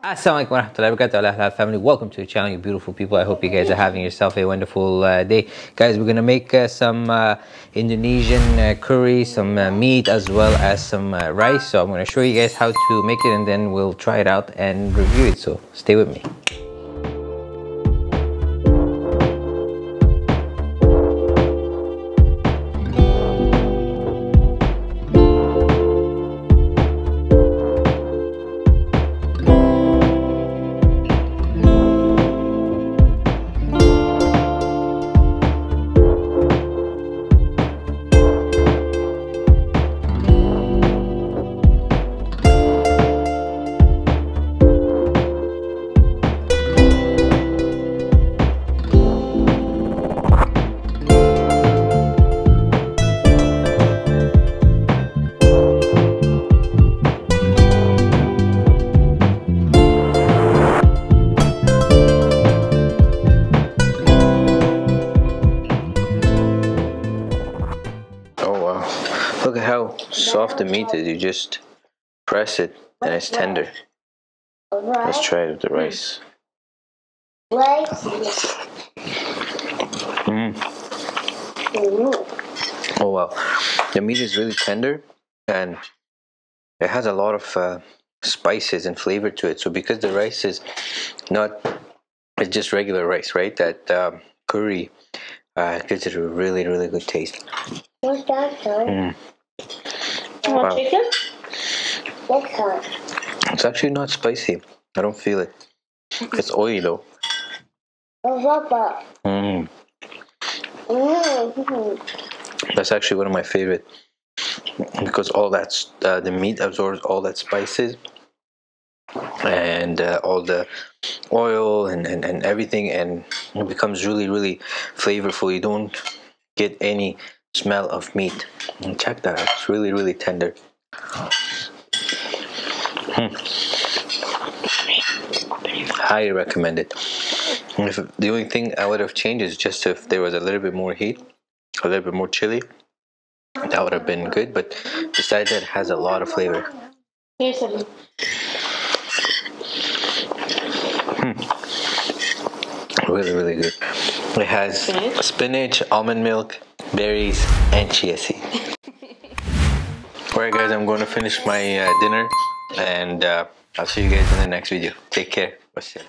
Assalamualaikum warahmatullahi wabarakatuh. Family. Welcome to the channel you beautiful people. I hope you guys are having yourself a wonderful uh, day. Guys we're gonna make uh, some uh, Indonesian uh, curry some uh, meat as well as some uh, rice. So I'm gonna show you guys how to make it and then we'll try it out and review it. So stay with me at how soft the meat is. You just press it and it's tender. Let's try it with the rice. Mm. Oh wow. The meat is really tender and it has a lot of uh, spices and flavor to it. So because the rice is not it's just regular rice, right? That um, curry uh, gives it a really, really good taste. What's that, son? Mm. You want Wow. chicken? It's actually not spicy. I don't feel it. It's oily though. Mm. That's actually one of my favorite because all that uh, the meat absorbs all that spices and uh, all the oil and, and, and everything and it becomes really really flavorful you don't get any smell of meat. And check that out. It's really really tender. Hmm. highly recommend it. If the only thing i would have changed is just if there was a little bit more heat a little bit more chili that would have been good. But besides that it has a lot of flavor. Here's some. really really good. It has spinach almond milk berries and chia seed alright guys i'm going to finish my uh, dinner and uh, i'll see you guys in the next video. Take care. Wassalam.